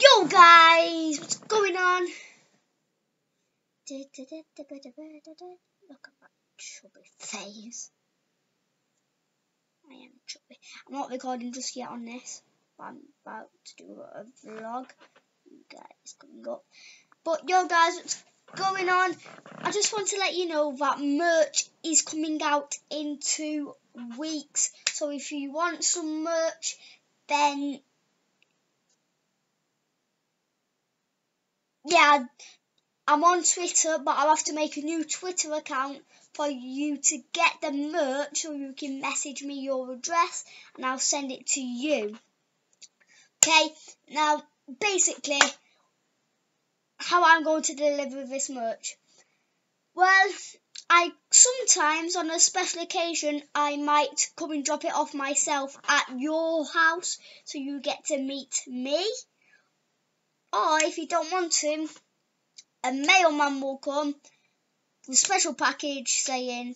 Yo guys, what's going on? Look at that chubby face. I am chubby. I'm not recording just yet on this, I'm about to do a vlog. You guys coming up. But yo guys, what's going on? I just want to let you know that merch is coming out in two weeks. So if you want some merch, then yeah, I'm on Twitter, but I'll have to make a new Twitter account for you to get the merch, or you can message me your address and I'll send it to you. Okay, now basically, how I'm going to deliver this merch. Well, I sometimes on a special occasion I might come and drop it off myself at your house so you get to meet me. Or if you don't want to, a mailman will come with a special package saying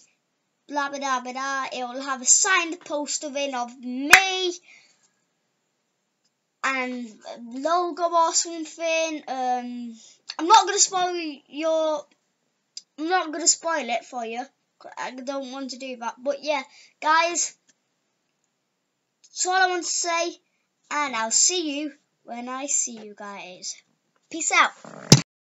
blah blah blah blah. It will have a signed poster in of me and logo or something. Um, I'm not gonna spoil your. I'm not gonna spoil it for you. I don't want to do that. But yeah, guys, that's all I want to say, and I'll see you when I see you guys. Peace out.